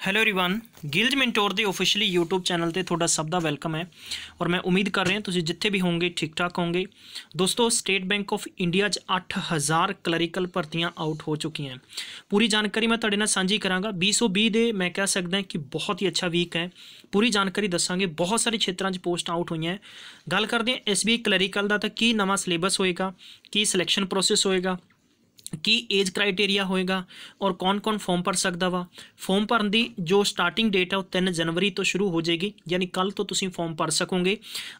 Hello everyone Gills mentor ਦੇ officially YouTube channel ਤੇ ਤੁਹਾਡਾ ਸਭ ਦਾ ਵੈਲਕਮ ਹੈ ਔਰ ਮੈਂ ਉਮੀਦ ਕਰ ਰਿਹਾ ਤੁਸੀਂ ਜਿੱਥੇ ਵੀ ਹੋਵੋਗੇ ਠੀਕ ਠਾਕ ਹੋਵੋਗੇ ਦੋਸਤੋ ਸਟੇਟ ਬੈਂਕ ਆਫ ਇੰਡੀਆ 'ਚ 8000 ਕਲਰੀਕਲ ਭਰਤੀਆਂ ਆਊਟ ਹੋ ਚੁੱਕੀਆਂ ਪੂਰੀ ਜਾਣਕਾਰੀ ਮੈਂ ਤੁਹਾਡੇ ਨਾਲ ਸਾਂਝੀ ਕਰਾਂਗਾ 2020 ਦੇ ਮੈਂ ਕਹਿ ਸਕਦਾ ਕਿ ਬਹੁਤ ਹੀ ਅੱਛਾ ਵੀਕ ਹੈ ਪੂਰੀ ਜਾਣਕਾਰੀ ਦੱਸਾਂਗੇ ਬਹੁਤ ਸਾਰੇ ਖੇਤਰਾਂ 'ਚ ਪੋਸਟ ਆਊਟ ਹੋਈਆਂ ਗੱਲ ਕਰਦੇ ਹਾਂ ਐਸਬੀਆਈ ਕਲਰੀਕਲ ਦਾ ਤਾਂ ਕੀ ਨਵਾਂ ਸਿਲੇਬਸ ਹੋਏਗਾ ਕੀ ਸਿਲੈਕਸ਼ਨ ਪ੍ਰੋਸੈਸ ਹੋਏਗਾ ਕੀ ਏਜ ਕ੍ਰਾਈਟੇਰੀਆ ਹੋਏਗਾ ਔਰ ਕੌਣ-ਕੌਣ ਫਾਰਮ ਭਰ ਸਕਦਾ ਵਾ? ਫਾਰਮ ਭਰਨ ਦੀ ਜੋ ਸਟਾਰਟਿੰਗ ਡੇਟ ਹੈ ਉਹ 3 ਜਨਵਰੀ ਤੋਂ ਸ਼ੁਰੂ ਹੋ ਜਾਏਗੀ, ਯਾਨੀ ਕੱਲ ਤੋਂ ਤੁਸੀਂ ਫਾਰਮ ਭਰ ਸਕੋਗੇ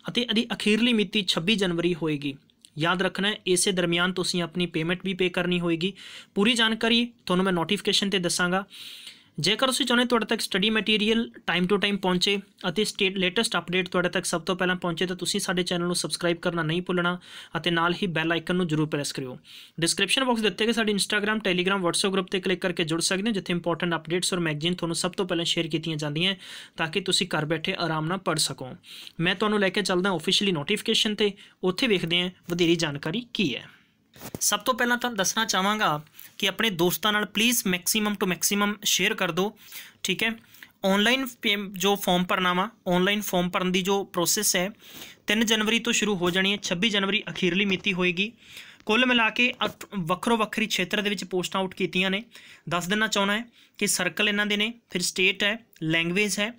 ਅਤੇ ਇਹਦੀ ਅਖੀਰਲੀ ਮਿਤੀ 26 ਜਨਵਰੀ ਹੋਏਗੀ। ਯਾਦ ਰੱਖਣਾ ਹੈ, ਇਸੇ ਦਰਮਿਆਨ ਤੁਸੀਂ ਆਪਣੀ ਪੇਮੈਂਟ ਵੀ ਪੇ ਕਰਨੀ ਹੋਏਗੀ। ਪੂਰੀ ਜਾਣਕਾਰੀ ਤੁਹਾਨੂੰ ਮੈਂ ਨੋਟੀਫਿਕੇਸ਼ਨ ਤੇ ਦੱਸਾਂਗਾ। ਜੇਕਰ ਤੁਸੀਂ ਚਾਹੁੰਦੇ ਤੁਹਾਡੇ ਤੱਕ study material time to time ਪਹੁੰਚੇ ਅਤੇ ਸਟੇਟ ਲੇਟੈਸਟ ਅਪਡੇਟ ਤੁਹਾਡੇ ਤੱਕ ਸਭ ਤੋਂ ਪਹਿਲਾਂ ਪਹੁੰਚੇ, ਤਾਂ ਤੁਸੀਂ ਸਾਡੇ ਚੈਨਲ ਨੂੰ ਸਬਸਕ੍ਰਾਈਬ ਕਰਨਾ ਨਹੀਂ ਭੁੱਲਣਾ ਅਤੇ ਨਾਲ ਹੀ ਬੈਲ ਆਈਕਨ ਨੂੰ ਜ਼ਰੂਰ ਪ੍ਰੈਸ ਕਰਿਓ। ਡਿਸਕ੍ਰਿਪਸ਼ਨ ਬਾਕਸ ਦਿੱਤੇ ਗਏ ਸਾਡੇ ਇੰਸਟਾਗ੍ਰam ਟੈਲੀਗ੍ਰam WhatsApp ਗਰੁੱਪ ਤੇ ਕਲਿੱਕ ਕਰਕੇ ਜੁੜ ਸਕਦੇ ਹੋ, ਜਿੱਥੇ ਇੰਪੋਰਟੈਂਟ ਅਪਡੇਟਸ ਔਰ ਮੈਗਜ਼ੀਨ ਤੁਹਾਨੂੰ ਸਭ ਤੋਂ ਪਹਿਲਾਂ ਸ਼ੇਅਰ ਕੀਤੀਆਂ ਜਾਂਦੀਆਂ ਤਾਂ ਕਿ ਤੁਸੀਂ ਘਰ ਬੈਠੇ ਆਰਾਮ ਨਾਲ ਪੜ੍ਹ ਸਕੋ। ਮੈਂ ਤੁਹਾਨੂੰ ਲੈ ਕੇ ਚੱਲਦਾ ਆਫੀਸ਼ੀਅਲੀ ਨੋਟੀਫਿਕੇਸ਼ਨ ਤੇ, ਉੱਥੇ ਵੇਖਦੇ ਹਾਂ ਵਧੇਰੀ ਜਾਣਕਾਰੀ ਕੀ ਹੈ। ਸਭ ਤੋਂ ਪਹਿਲਾਂ ਤੁਹਾਨੂੰ ਦੱਸਣਾ ਚਾਹਾਂਗਾ ਕਿ ਆਪਣੇ ਦੋਸਤਾਂ ਨਾਲ please maximum to maximum share ਕਰ ਦਿਓ, ਠੀਕ ਹੈ? ਆਨਲਾਈਨ ਜੋ ਫਾਰਮ ਭਰਨਾ ਵਾ ਆਨਲਾਈਨ ਫਾਰਮ ਭਰਨ ਦੀ ਜੋ ਪ੍ਰੋਸੈਸ ਹੈ 3 ਜਨਵਰੀ ਤੋਂ ਸ਼ੁਰੂ ਹੋ ਜਾਣੀ ਹੈ 26 ਜਨਵਰੀ ਅਖੀਰਲੀ ਮਿਤੀ ਹੋਏਗੀ। ਕੁੱਲ ਮਿਲਾ ਕੇ ਵੱਖਰੋ ਵੱਖਰੀ ਖੇਤਰ ਦੇ ਵਿੱਚ ਪੋਸਟਾਂ ਆਊਟ ਕੀਤੀਆਂ ਨੇ। ਦੱਸ ਦੇਣਾ ਚਾਹਣਾ ਹੈ ਕਿ ਸਰਕਲ ਇਹਨਾਂ ਦੇ ਨੇ, ਫਿਰ ਸਟੇਟ ਹੈ ਲੈਂਗੁਏਜ ਹੈ।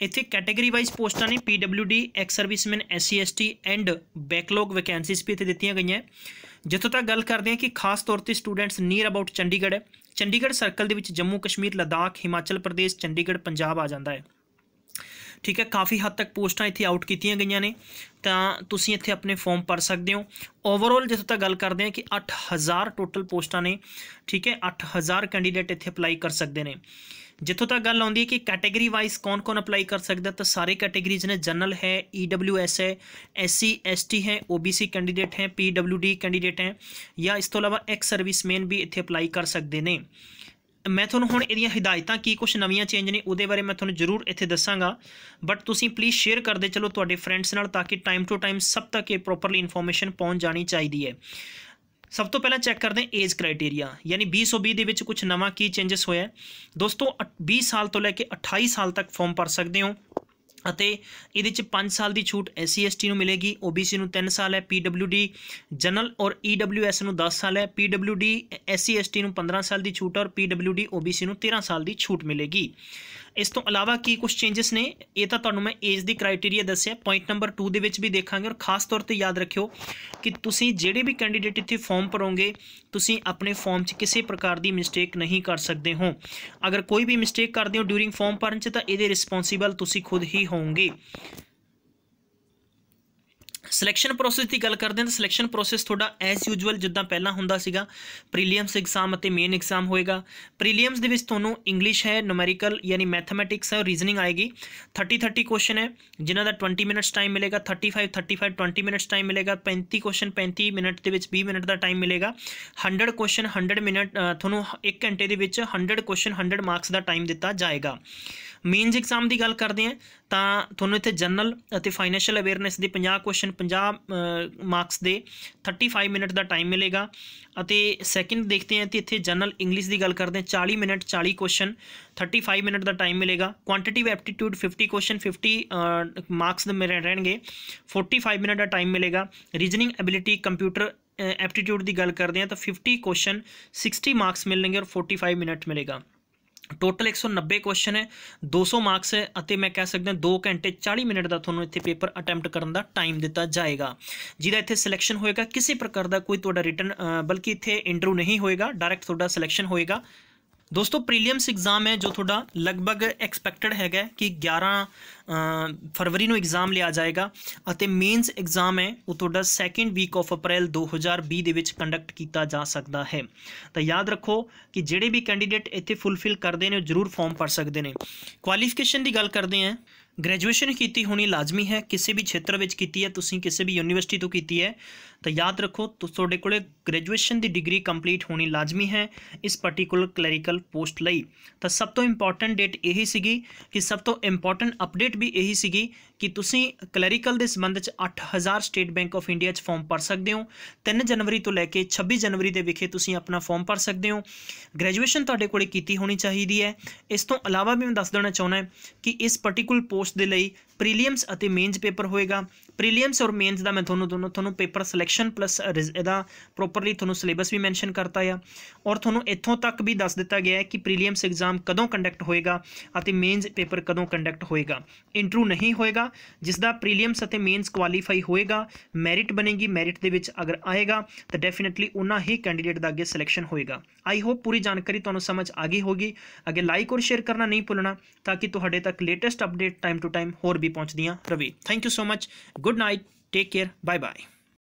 ਇੱਥੇ ਕੈਟਾਗਰੀ ਵਾਈਜ਼ ਪੋਸਟਾਂ ਨੇ PWD ex serviceman SC ST and backlog vacancies ਵੀ ਇੱਥੇ ਦਿੱਤੀਆਂ ਗਈਆਂ। ਜਿੱਥੋਂ ਤੱਕ ਗੱਲ ਕਰਦੇ ਹਾਂ ਕਿ ਖਾਸ ਤੌਰ ਤੇ ਸਟੂਡੈਂਟਸ ਨੀਅਰ ਅਬਾਊਟ ਚੰਡੀਗੜ੍ਹ ਹੈ। ਚੰਡੀਗੜ੍ਹ ਸਰਕਲ ਦੇ ਵਿੱਚ ਜੰਮੂ ਕਸ਼ਮੀਰ ਲਦਾਖ, ਹਿਮਾਚਲ ਪ੍ਰਦੇਸ਼, ਚੰਡੀਗੜ੍ਹ, ਪੰਜਾਬ ਆ ਜਾਂਦਾ ਹੈ। ਠੀਕ ਹੈ, ਕਾਫੀ ਹੱਦ ਤੱਕ ਪੋਸਟਾਂ ਇੱਥੇ ਆਊਟ ਕੀਤੀਆਂ ਗਈਆਂ ਨੇ। ਤਾਂ ਤੁਸੀਂ ਇੱਥੇ ਆਪਣੇ ਫਾਰਮ ਭਰ ਸਕਦੇ ਹੋ। ਓਵਰਆਲ ਜਿੱਥੋਂ ਤੱਕ ਗੱਲ ਕਰਦੇ ਹਾਂ ਕਿ 8000 ਟੋਟਲ ਪੋਸਟਾਂ ਨੇ, ਠੀਕ ਹੈ 8000 ਕੈਂਡੀਡੇਟ ਇੱਥੇ ਅਪਲਾਈ ਕਰ ਸਕਦੇ ਨੇ। ਜਿੱਥੋਂ ਤੱਕ ਗੱਲ ਆਉਂਦੀ ਹੈ ਕਿ ਕੈਟਾਗਰੀ ਵਾਈਜ਼ ਕੌਣ-ਕੌਣ ਅਪਲਾਈ ਕਰ ਸਕਦਾ, ਤਾਂ ਸਾਰੇ ਕੈਟਾਗਰੀਜ਼ ਨੇ। ਜਨਰਲ ਹੈ ਈਡਬਲਯੂਐਸ ਹੈ ਐਸਸੀ ਐਸਟੀ ਹੈ ਓਬੀਸੀ ਕੈਂਡੀਡੇਟ ਹੈ ਪੀਡਬਲਯੂਡੀ ਕੈਂਡੀਡੇਟ ਹੈ, ਜਾਂ ਇਸ ਤੋਂ ਇਲਾਵਾ ਐਕਸ ਸਰਵਿਸਮੈਨ ਵੀ ਇੱਥੇ ਅਪਲਾਈ ਕਰ ਸਕਦੇ ਨੇ। ਮੈਂ ਤੁਹਾਨੂੰ ਹੁਣ ਇਹਦੀਆਂ ਹਦਾਇਤਾਂ ਕੀ ਕੁਝ ਨਵੀਆਂ ਚੇਂਜ ਨੇ ਉਹਦੇ ਬਾਰੇ ਮੈਂ ਤੁਹਾਨੂੰ ਜ਼ਰੂਰ ਇੱਥੇ ਦੱਸਾਂਗਾ। ਬਟ ਤੁਸੀਂ ਪਲੀਜ਼ ਸ਼ੇਅਰ ਕਰਦੇ ਚਲੋ ਤੁਹਾਡੇ ਫਰੈਂਡਸ ਨਾਲ ਤਾਂ ਕਿ ਟਾਈਮ ਟੂ ਟਾਈਮ ਸਭ ਤੱਕ ਇਹ ਪ੍ਰੋਪਰਲੀ ਇਨਫੋਰਮੇਸ਼ਨ ਪਹੁੰਚ ਜਾਣੀ ਚਾਹੀਦੀ ਹੈ। ਸਭ ਤੋਂ ਪਹਿਲਾਂ ਚੈੱਕ ਕਰਦੇ ਹਾਂ ਏਜ ਕ੍ਰਾਈਟੇਰੀਆ ਯਾਨੀ 2020 ਦੇ ਵਿੱਚ ਕੁਝ ਨਵਾਂ ਕੀ ਚੇਂਜਸ ਹੋਇਆ ਦੋਸਤੋ 20 ਸਾਲ ਤੋਂ ਲੈ ਕੇ 28 ਸਾਲ ਤੱਕ ਫਾਰਮ ਭਰ ਸਕਦੇ ਹੋ। ਅਤੇ ਇਹਦੇ ਚ 5 ਸਾਲ ਦੀ ਛੂਟ ਐਸਸੀ ਐਸਟੀ ਨੂੰ ਮਿਲੇਗੀ ਓਬੀਸੀ ਨੂੰ 3 ਸਾਲ ਹੈ ਪੀਡਬਲਯੂਡੀ ਜਨਰਲ ਔਰ ਈਡਬਲਯੂਐਸ ਨੂੰ 10 ਸਾਲ ਹੈ ਪੀਡਬਲਯੂਡੀ ਐਸਸੀ ਐਸਟੀ ਨੂੰ 15 ਸਾਲ ਦੀ ਛੂਟ ਔਰ ਪੀਡਬਲਯੂਡੀ ਓਬੀਸੀ ਨੂੰ 13 ਸਾਲ ਦੀ ਛੂਟ ਮਿਲੇਗੀ। ਇਸ ਤੋਂ ਇਲਾਵਾ ਕੀ ਕੁਝ ਚੇਂਜਸ ਨੇ? ਇਹ ਤਾਂ ਤੁਹਾਨੂੰ ਮੈਂ ਏਜ ਦੀ ਕ੍ਰਾਈਟੇਰੀਆ ਦੱਸਿਆ। ਪੁਆਇੰਟ ਨੰਬਰ 2 ਦੇ ਵਿੱਚ ਵੀ ਦੇਖਾਂਗੇ ਔਰ ਖਾਸ ਤੌਰ ਤੇ ਯਾਦ ਰੱਖਿਓ ਕਿ ਤੁਸੀਂ ਜਿਹੜੇ ਵੀ ਕੈਂਡੀਡੇਟ ਇੱਥੇ ਫਾਰਮ ਭਰੋਗੇ, ਤੁਸੀਂ ਆਪਣੇ ਫਾਰਮ 'ਚ ਕਿਸੇ ਪ੍ਰਕਾਰ ਦੀ ਮਿਸਟੇਕ ਨਹੀਂ ਕਰ ਸਕਦੇ ਹੋ। ਅਗਰ ਕੋਈ ਵੀ ਮਿਸਟੇਕ ਕਰਦੇ ਹੋ ਡਿਊਰਿੰਗ ਫਾਰਮ ਭਰਨ 'ਚ ਤਾਂ ਇਹਦੇ ਰਿਸਪੌਂਸੀਬਲ ਤੁਸੀਂ ਖੁਦ ਹੀ ਹੋਵੋਗੇ। ਸਿਲੈਕਸ਼ਨ ਪ੍ਰੋਸੈਸ ਦੀ ਗੱਲ ਕਰਦੇ ਹਾਂ ਤਾਂ ਸਿਲੈਕਸ਼ਨ ਪ੍ਰੋਸੈਸ ਤੁਹਾਡਾ ਐਸ ਯੂਜੂਅਲ ਜਿੱਦਾਂ ਪਹਿਲਾਂ ਹੁੰਦਾ ਸੀਗਾ ਪ੍ਰੀਲੀਅਮਸ ਐਗਜ਼ਾਮ ਅਤੇ ਮੇਨ ਐਗਜ਼ਾਮ ਹੋਏਗਾ। ਪ੍ਰੀਲੀਅਮਸ ਦੇ ਵਿੱਚ ਤੁਹਾਨੂੰ ਇੰਗਲਿਸ਼ ਹੈ ਨੂਮੈਰੀਕਲ ਯਾਨੀ ਮੈਥਮੈਟਿਕਸ ਹੈ ਰੀਜ਼ਨਿੰਗ ਆਏਗੀ। 30 30 ਕੁਐਸਚਨ ਹੈ, ਜਿਨ੍ਹਾਂ ਦਾ 20 ਮਿੰਟਸ ਟਾਈਮ ਮਿਲੇਗਾ 35 35 20 ਮਿੰਟਸ ਟਾਈਮ ਮਿਲੇਗਾ 35 ਕੁਐਸਚਨ 35 ਮਿੰਟ ਦੇ ਵਿੱਚ 20 ਮਿੰਟ ਦਾ ਟਾਈਮ ਮਿਲੇਗਾ। 100 ਕੁਐਸਚਨ 100 ਮਿੰਟ ਤੁਹਾਨੂੰ 1 ਘੰਟੇ ਦੇ ਵਿੱਚ 100 ਕੁਐਸਚਨ 100 ਮਾਰਕਸ ਦਾ ਟਾਈਮ ਦਿੱਤਾ ਜਾਏਗਾ। ਮੇਨਸ ਐਗਜ਼ਾਮ ਦੀ ਗੱਲ ਕਰਦੇ ਆ ਤਾਂ ਤੁਹਾਨੂੰ ਇੱਥੇ ਜਨਰਲ ਅਤੇ ਫਾਈਨੈਂਸ਼ੀਅਲ ਅਵੇਅਰਨੈਸ ਦੇ 50 ਕੁਐਸਚਨ 50 ਮਾਰਕਸ ਦੇ 35 ਮਿੰਟ ਦਾ ਟਾਈਮ ਮਿਲੇਗਾ ਅਤੇ ਸੈਕਿੰਡ ਦੇਖਦੇ ਹਾਂ ਤੇ ਇੱਥੇ ਜਨਰਲ ਇੰਗਲਿਸ਼ ਦੀ ਗੱਲ ਕਰਦੇ ਹਾਂ 40 ਮਿੰਟ 40 ਕੁਐਸਚਨ 35 ਮਿੰਟ ਦਾ ਟਾਈਮ ਮਿਲੇਗਾ। ਕੁਆਂਟੀਟਿਵ ਐਪਟੀਟਿਊਡ 50 ਕੁਐਸਚਨ 50 ਮਾਰਕਸ ਦੇ ਮੇਰੇ ਰਹਿਣਗੇ 45 ਮਿੰਟ ਦਾ ਟਾਈਮ ਮਿਲੇਗਾ। ਰੀਜ਼ਨਿੰਗ ਐਬਿਲਿਟੀ ਕੰਪਿਊਟਰ ਐਪਟੀਟਿਊਡ ਦੀ ਗੱਲ ਕਰਦੇ ਹਾਂ, ਤਾਂ 50 ਕੁਐਸਚਨ 60 ਮਾਰਕਸ ਮਿਲਣਗੇ ਔਰ 45 ਮਿੰਟ ਮਿਲੇਗਾ। ਟੋਟਲ 190 ਕੁਐਸਚਨ ਹੈ 200 ਮਾਰਕਸ ਹੈ ਅਤੇ ਮੈਂ ਕਹਿ ਸਕਦਾ 2 ਘੰਟੇ 40 ਮਿੰਟ ਦਾ ਤੁਹਾਨੂੰ ਇੱਥੇ ਪੇਪਰ ਅਟੈਂਪਟ ਕਰਨ ਦਾ ਟਾਈਮ ਦਿੱਤਾ ਜਾਏਗਾ। ਜਿਹਦਾ ਇੱਥੇ ਸਿਲੈਕਸ਼ਨ ਹੋਏਗਾ, ਕਿਸੇ ਪ੍ਰਕਾਰ ਦਾ ਕੋਈ ਤੁਹਾਡਾ ਰਿਟਰਨ ਬਲਕਿ ਇੱਥੇ ਇੰਟਰਵਿਊ ਨਹੀਂ ਹੋਏਗਾ ਡਾਇਰੈਕਟ ਤੁਹਾਡਾ ਸਿਲੈਕਸ਼ਨ ਹੋਏਗਾ। ਦੋਸਤੋ ਪ੍ਰੀਲੀਅਮਸ ਐਗਜ਼ਾਮ ਹੈ ਜੋ ਤੁਹਾਡਾ ਲਗਭਗ ਐਕਸਪੈਕਟਡ ਹੈਗਾ ਕਿ 11 ਫਰਵਰੀ ਨੂੰ ਐਗਜ਼ਾਮ ਲਿਆ ਜਾਏਗਾ ਅਤੇ ਮੇਨਸ ਐਗਜ਼ਾਮ ਹੈ, ਉਹ ਤੁਹਾਡਾ ਸੈਕੰਡ ਵੀਕ ਆਫ ਅਪ੍ਰੈਲ 2020 ਦੇ ਵਿੱਚ ਕੰਡਕਟ ਕੀਤਾ ਜਾ ਸਕਦਾ ਹੈ। ਤਾਂ ਯਾਦ ਰੱਖੋ ਕਿ ਜਿਹੜੇ ਵੀ ਕੈਂਡੀਡੇਟ ਇੱਥੇ ਫੁੱਲਫਿਲ ਕਰਦੇ ਨੇ, ਉਹ ਜ਼ਰੂਰ ਫਾਰਮ ਭਰ ਸਕਦੇ ਨੇ। ਕੁਆਲੀਫਿਕੇਸ਼ਨ ਦੀ ਗੱਲ ਕਰਦੇ ਆਂ ਗ੍ਰੈਜੂਏਸ਼ਨ ਕੀਤੀ ਹੋਣੀ ਲਾਜ਼ਮੀ ਹੈ, ਕਿਸੇ ਵੀ ਖੇਤਰ ਵਿੱਚ ਕੀਤੀ ਹੈ, ਤੁਸੀਂ ਕਿਸੇ ਵੀ ਯੂਨੀਵਰਸਿਟੀ ਤੋਂ ਕੀਤੀ ਹੈ। ਤਾਂ ਯਾਦ ਰੱਖੋ ਤੁਹਾਡੇ ਕੋਲੇ ਗ੍ਰੈਜੂਏਸ਼ਨ ਦੀ ਡਿਗਰੀ ਕੰਪਲੀਟ ਹੋਣੀ ਲਾਜ਼ਮੀ ਹੈ ਇਸ ਪਾਰਟਿਕੂਲਰ ਕਲੈਰੀਕਲ ਪੋਸਟ ਲਈ। ਤਾਂ ਸਭ ਤੋਂ ਇੰਪੋਰਟੈਂਟ ਡੇਟ ਇਹੀ ਸੀਗੀ ਕਿ ਸਭ ਤੋਂ ਇੰਪੋਰਟੈਂਟ ਅਪਡੇਟ ਵੀ ਇਹੀ ਸੀਗੀ ਕਿ ਤੁਸੀਂ ਕਲੈਰੀਕਲ ਦੇ ਸੰਬੰਧ 'ਚ 8000 ਸਟੇਟ ਬੈਂਕ ਆਫ ਇੰਡੀਆ 'ਚ ਫਾਰਮ ਭਰ ਸਕਦੇ ਹੋ। 3 ਜਨਵਰੀ ਤੋਂ ਲੈ ਕੇ 26 ਜਨਵਰੀ ਦੇ ਵਿਖੇ ਤੁਸੀਂ ਆਪਣਾ ਫਾਰਮ ਭਰ ਸਕਦੇ ਹੋ। ਗ੍ਰੈਜੂਏਸ਼ਨ ਤੁਹਾਡੇ ਕੋਲੇ ਕੀਤੀ ਹੋਣੀ ਚਾਹੀਦੀ ਹੈ। ਇਸ ਤੋਂ ਇਲਾਵਾ ਵੀ ਮੈਂ ਦੱਸ ਦੇਣਾ ਚਾਹੁੰਦਾ ਕਿ ਇਸ ਪਾਰਟਿਕੂਲਰ ਪੋਸਟ ਦੇ ਲਈ ਪ੍ਰੀਲੀਅਮਸ ਅਤੇ ਮੇਨਸ ਪੇਪਰ ਹੋਏਗਾ। ਪ੍ਰੀਲੀਅਮਸ ਔਰ ਮੇਨਸ ਦਾ ਮੈਂ ਤੁਹਾਨੂੰ ਦੋਨੋਂ, ਤੁਹਾਨੂੰ ਪੇਪਰ ਸਿਲੈਕਸ਼ਨ ਪਲੱਸ ਇਹਦਾ ਪ੍ਰੋਪਰਲੀ ਤੁਹਾਨੂੰ ਸਿਲੇਬਸ ਵੀ ਮੈਂਸ਼ਨ ਕਰਤਾ ਆ। ਔਰ ਤੁਹਾਨੂੰ ਇੱਥੋਂ ਤੱਕ ਵੀ ਦੱਸ ਦਿੱਤਾ ਗਿਆ ਹੈ ਕਿ ਪ੍ਰੀਲੀਅਮਸ ਐਗਜ਼ਾਮ ਕਦੋਂ ਕੰਡਕਟ ਹੋਏਗਾ ਅਤੇ ਮੇਨਸ ਪੇਪਰ ਕਦੋਂ ਕੰਡਕਟ ਹੋਏਗਾ। ਇੰਟਰਵਿਊ ਨਹੀਂ ਹੋਏਗਾ, ਜਿਸ ਦਾ ਪ੍ਰੀਲੀਅਮਸ ਅਤੇ ਮੇਨਸ ਕੁਆਲੀਫਾਈ ਹੋਏਗਾ ਮੈਰਿਟ ਬਣੇਗੀ ਮੈਰਿਟ ਦੇ ਵਿੱਚ ਅਗਰ ਆਏਗਾ, ਤਾਂ ਡੈਫੀਨਿਟਲੀ ਉਹਨਾਂ ਹੀ ਕੈਂਡੀਡੇਟ ਦਾ ਅੱਗੇ ਸਿਲੈਕਸ਼ਨ ਹੋਏਗਾ। ਆਈ ਹੋਪ ਪੂਰੀ ਜਾਣਕਾਰੀ ਤੁਹਾਨੂੰ ਸਮਝ ਆ ਗਈ ਹੋਗੀ। ਅੱਗੇ ਲਾਈਕ ਔਰ ਸ਼ੇਅਰ ਕਰਨਾ ਨਹੀਂ ਭੁੱਲਣਾ, ਤਾਂ ਕਿ ਤੁਹਾਡੇ ਤੱਕ latest update time to time ਹੋਰ ਵੀ ਪਹੁੰਚਦੀਆਂ ਰਵੇ thank you so much good good night. Take care. Bye bye